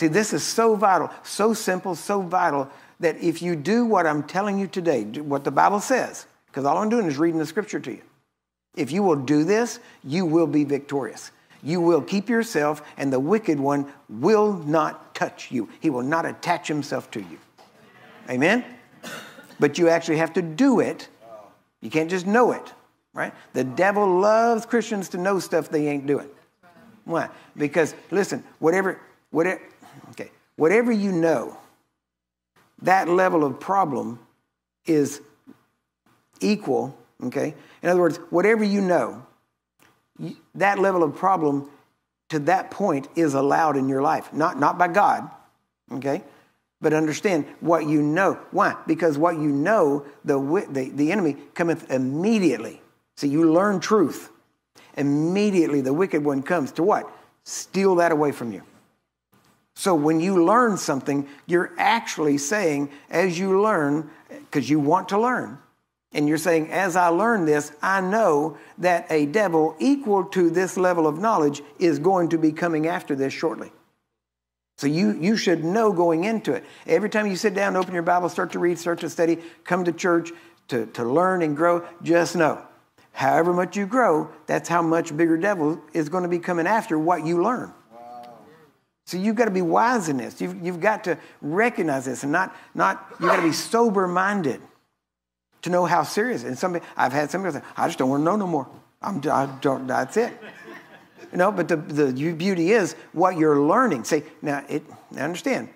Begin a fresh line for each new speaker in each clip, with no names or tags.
See, this is so vital, so simple, so vital that if you do what I'm telling you today, what the Bible says, because all I'm doing is reading the scripture to you. If you will do this, you will be victorious. You will keep yourself, and the wicked one will not touch you. He will not attach himself to you. Amen? But you actually have to do it. You can't just know it, right? The devil loves Christians to know stuff they ain't doing. Why? Because, listen, whatever, whatever, whatever you know, that level of problem is equal, okay? In other words, whatever you know, that level of problem to that point is allowed in your life. Not, not by God, okay? But understand what you know. Why? Because what you know, the, the, the enemy cometh immediately. So you learn truth. Immediately the wicked one comes to what? Steal that away from you. So when you learn something, you're actually saying, as you learn, because you want to learn, and you're saying, as I learn this, I know that a devil equal to this level of knowledge is going to be coming after this shortly. So you, you should know going into it. Every time you sit down, open your Bible, start to read, start to study, come to church to, to learn and grow, just know. However much you grow, that's how much bigger devil is going to be coming after what you learn. So you've got to be wise in this. You've, you've got to recognize this and not, not you've got to be sober minded to know how serious. And somebody, I've had somebody say, I just don't want to know no more. I'm, I don't, that's it. You know, but the, the beauty is what you're learning. Say, now, it, I understand.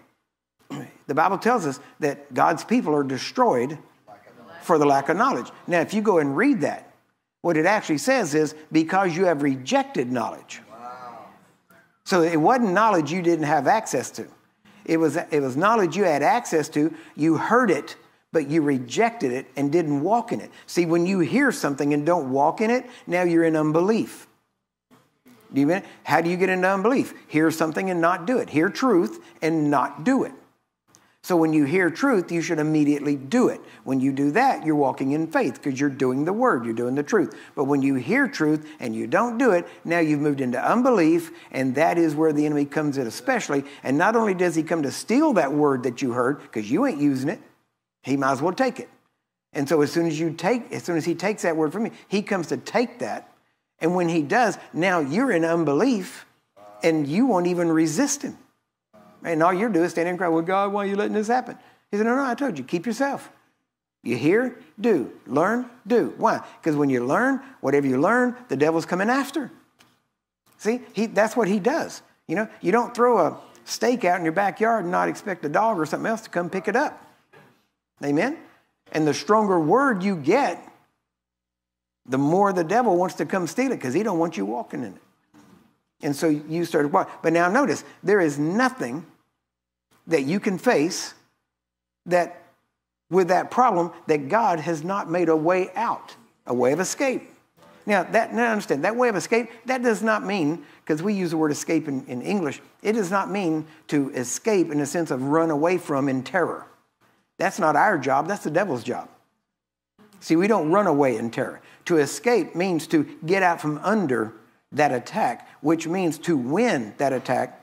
The Bible tells us that God's people are destroyed for the lack of knowledge. Now, if you go and read that, what it actually says is because you have rejected knowledge. So it wasn't knowledge you didn't have access to. It was, it was knowledge you had access to. You heard it, but you rejected it and didn't walk in it. See, when you hear something and don't walk in it, now you're in unbelief. Do you mean, how do you get into unbelief? Hear something and not do it. Hear truth and not do it. So when you hear truth, you should immediately do it. When you do that, you're walking in faith because you're doing the word, you're doing the truth. But when you hear truth and you don't do it, now you've moved into unbelief, and that is where the enemy comes in, especially. And not only does he come to steal that word that you heard because you ain't using it, he might as well take it. And so as soon as you take, as soon as he takes that word from you, he comes to take that. And when he does, now you're in unbelief and you won't even resist him. And all you're doing is standing and crying, Well, God, why are you letting this happen? He said, No, no, I told you, keep yourself. You hear, do. Learn, do. Why? Because when you learn, whatever you learn, the devil's coming after. See, he, that's what he does. You know, you don't throw a steak out in your backyard and not expect a dog or something else to come pick it up. Amen? And the stronger word you get, the more the devil wants to come steal it because he don't want you walking in it. And so you started walking. But now notice, there is nothing that you can face that with that problem that God has not made a way out, a way of escape. Now, that, now understand, that way of escape, that does not mean, because we use the word escape in, in English, it does not mean to escape in the sense of run away from in terror. That's not our job, that's the devil's job. See, we don't run away in terror. To escape means to get out from under that attack, which means to win that attack,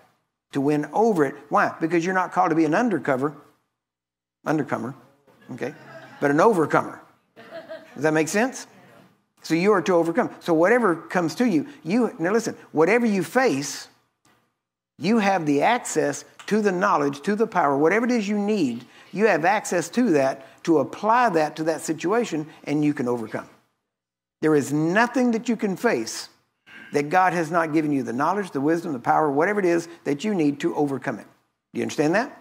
to win over it. Why? Because you're not called to be an undercover, undercomer, okay, but an overcomer. Does that make sense? So you are to overcome. So whatever comes to you, you now listen, whatever you face, you have the access to the knowledge, to the power, whatever it is you need, you have access to that to apply that to that situation and you can overcome. There is nothing that you can face that God has not given you the knowledge, the wisdom, the power, whatever it is that you need to overcome it. Do you understand that?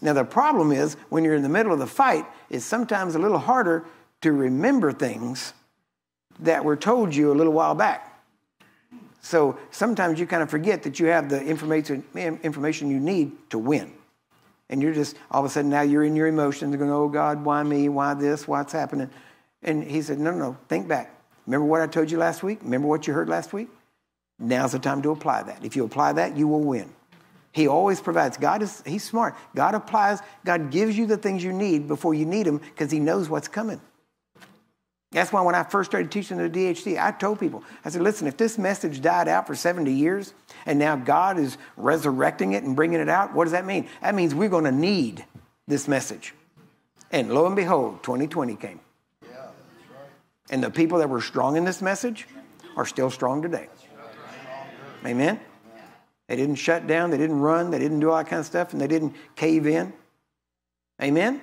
Now, the problem is when you're in the middle of the fight, it's sometimes a little harder to remember things that were told you a little while back. So sometimes you kind of forget that you have the information, information you need to win. And you're just, all of a sudden, now you're in your emotions, going, oh God, why me? Why this? What's happening? And he said, no, no, no, think back. Remember what I told you last week? Remember what you heard last week? Now's the time to apply that. If you apply that, you will win. He always provides. God is, he's smart. God applies, God gives you the things you need before you need them because he knows what's coming. That's why when I first started teaching the DHT, I told people, I said, listen, if this message died out for 70 years and now God is resurrecting it and bringing it out, what does that mean? That means we're going to need this message. And lo and behold, 2020 came. Yeah, right. And the people that were strong in this message are still strong today. Amen? They didn't shut down, they didn't run, they didn't do all that kind of stuff, and they didn't cave in. Amen?